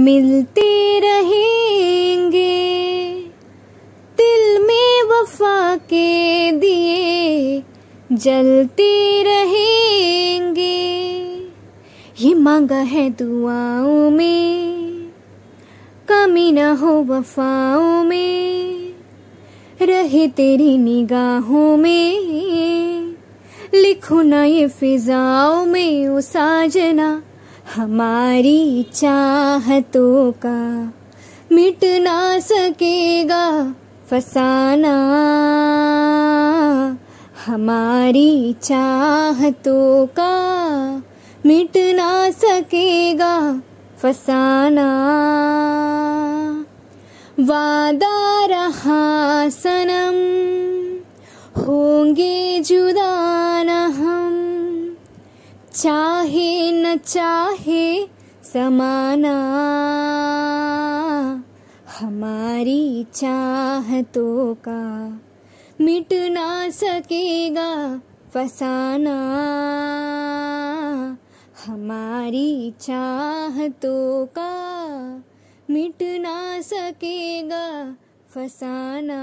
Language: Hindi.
मिलते रहेंगे। दिल में वफा के दिए जलते रहेंगे। ये मांगा है दुआओं में, कमी ना हो वफाओं में। रहे तेरी निगाहों में, लिखो ना ये फिजाओं में ओ साजना हमारी चाहतों का मिट ना सकेगा फसाना। हमारी चाहतों का मिट ना सकेगा फसाना। वादा रहा सनम चाहे न चाहे समाना, हमारी चाहतों का मिट ना सकेगा फसाना, हमारी चाहतों का मिट ना सकेगा फसाना।